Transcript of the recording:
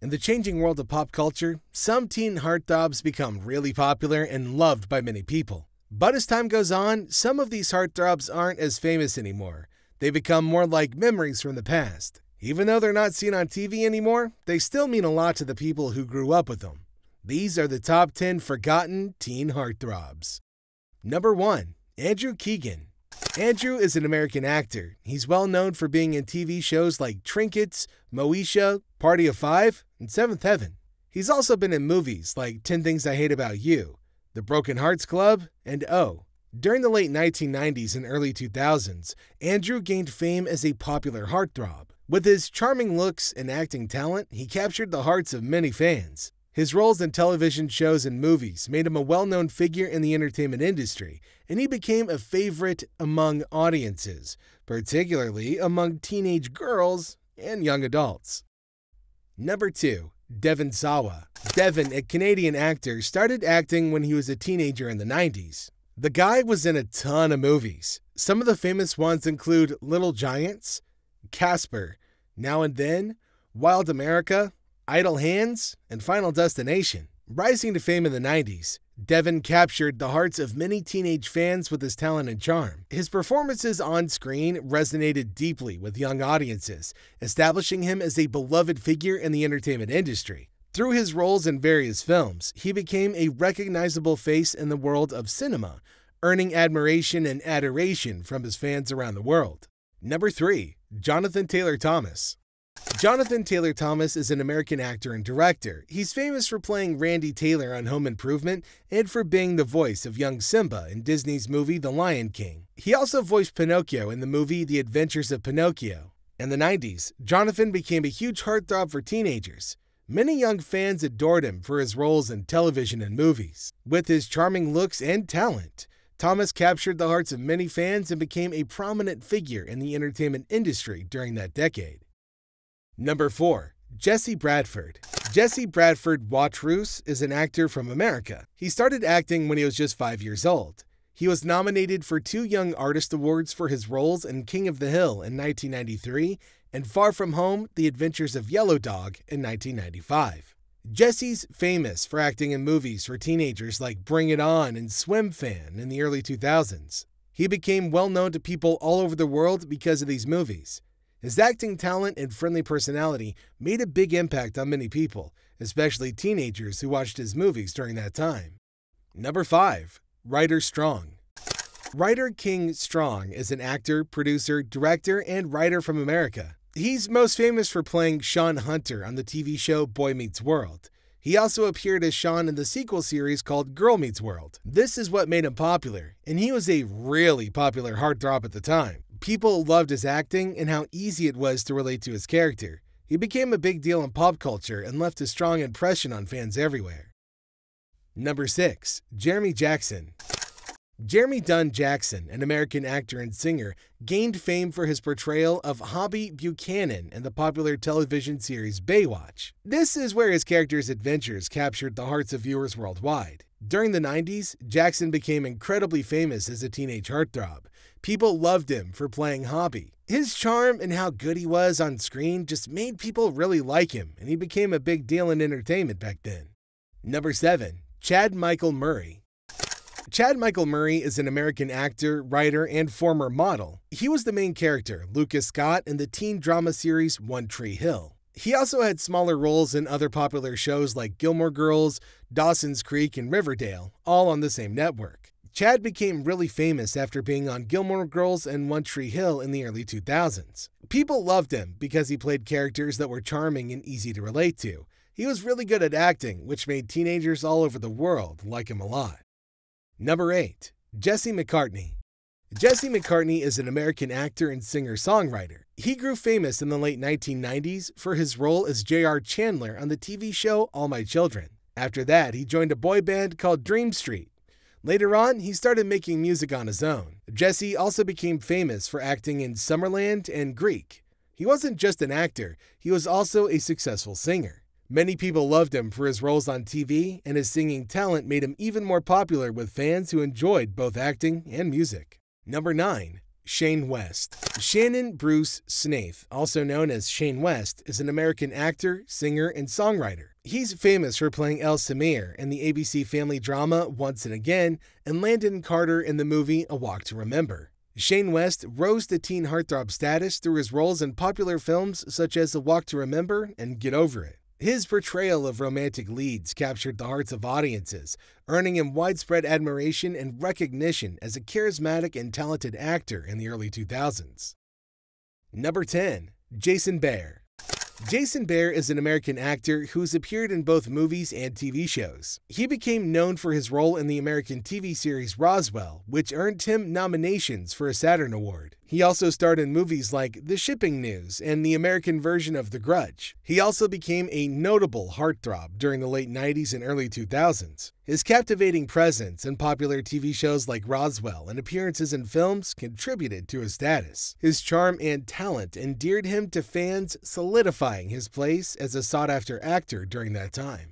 In the changing world of pop culture, some teen heartthrobs become really popular and loved by many people. But as time goes on, some of these heartthrobs aren't as famous anymore. They become more like memories from the past. Even though they're not seen on TV anymore, they still mean a lot to the people who grew up with them. These are the top 10 forgotten teen heartthrobs. Number 1. Andrew Keegan. Andrew is an American actor. He's well known for being in TV shows like Trinkets, Moesha, Party of Five, and Seventh Heaven. He's also been in movies like 10 Things I Hate About You, The Broken Hearts Club, and Oh. During the late 1990s and early 2000s, Andrew gained fame as a popular heartthrob. With his charming looks and acting talent, he captured the hearts of many fans. His roles in television shows and movies made him a well known figure in the entertainment industry, and he became a favorite among audiences, particularly among teenage girls and young adults. Number 2. Devon Sawa. Devon, a Canadian actor, started acting when he was a teenager in the 90s. The guy was in a ton of movies. Some of the famous ones include Little Giants, Casper, Now and Then, Wild America, Idle Hands, and Final Destination. Rising to fame in the 90s, Devon captured the hearts of many teenage fans with his talent and charm. His performances on screen resonated deeply with young audiences, establishing him as a beloved figure in the entertainment industry. Through his roles in various films, he became a recognizable face in the world of cinema, earning admiration and adoration from his fans around the world. Number 3. Jonathan Taylor Thomas. Jonathan Taylor Thomas is an American actor and director. He's famous for playing Randy Taylor on Home Improvement and for being the voice of young Simba in Disney's movie The Lion King. He also voiced Pinocchio in the movie The Adventures of Pinocchio. In the 90s, Jonathan became a huge heartthrob for teenagers. Many young fans adored him for his roles in television and movies. With his charming looks and talent, Thomas captured the hearts of many fans and became a prominent figure in the entertainment industry during that decade. Number 4. Jesse Bradford. Jesse Bradford Watrous is an actor from America. He started acting when he was just 5 years old. He was nominated for two Young Artist Awards for his roles in King of the Hill in 1993 and Far From Home The Adventures of Yellow Dog in 1995. Jesse's famous for acting in movies for teenagers like Bring It On and Swimfan in the early 2000s. He became well known to people all over the world because of these movies. His acting talent and friendly personality made a big impact on many people, especially teenagers who watched his movies during that time. Number 5. Ryder Strong. Ryder King Strong is an actor, producer, director, and writer from America. He's most famous for playing Sean Hunter on the TV show Boy Meets World. He also appeared as Sean in the sequel series called Girl Meets World. This is what made him popular, and he was a really popular heartthrob at the time. People loved his acting and how easy it was to relate to his character. He became a big deal in pop culture and left a strong impression on fans everywhere. Number 6. Jeremy Jackson. Jeremy Dunn Jackson, an American actor and singer, gained fame for his portrayal of Hobie Buchanan in the popular television series Baywatch. This is where his character's adventures captured the hearts of viewers worldwide. During the 90s, Jackson became incredibly famous as a teenage heartthrob. People loved him for playing Hobie. His charm and how good he was on screen just made people really like him, and he became a big deal in entertainment back then. Number 7. Chad Michael Murray. Chad Michael Murray is an American actor, writer, and former model. He was the main character, Lucas Scott, in the teen drama series One Tree Hill. He also had smaller roles in other popular shows like Gilmore Girls, Dawson's Creek, and Riverdale, all on the same network. Chad became really famous after being on Gilmore Girls and One Tree Hill in the early 2000s. People loved him because he played characters that were charming and easy to relate to. He was really good at acting, which made teenagers all over the world like him a lot. Number 8. Jesse McCartney. Jesse McCartney is an American actor and singer songwriter. He grew famous in the late 1990s for his role as J.R. Chandler on the TV show All My Children. After that, he joined a boy band called Dream Street. Later on, he started making music on his own. Jesse also became famous for acting in Summerland and Greek. He wasn't just an actor, he was also a successful singer. Many people loved him for his roles on TV, and his singing talent made him even more popular with fans who enjoyed both acting and music. Number 9. Shane West. Shannon Bruce Snaith, also known as Shane West, is an American actor, singer, and songwriter. He's famous for playing Eli Sammler in the ABC family drama Once and Again and Landon Carter in the movie A Walk to Remember. Shane West rose to teen heartthrob status through his roles in popular films such as A Walk to Remember and Get Over It. His portrayal of romantic leads captured the hearts of audiences, earning him widespread admiration and recognition as a charismatic and talented actor in the early 2000s. Number 10. Jason Behr Jason Behr is an American actor who's appeared in both movies and TV shows. He became known for his role in the American TV series Roswell, which earned him nominations for a Saturn Award. He also starred in movies like The Shipping News and the American version of The Grudge. He also became a notable heartthrob during the late 90s and early 2000s. His captivating presence in popular TV shows like Roswell and appearances in films contributed to his status. His charm and talent endeared him to fans, solidifying his place as a sought after actor during that time.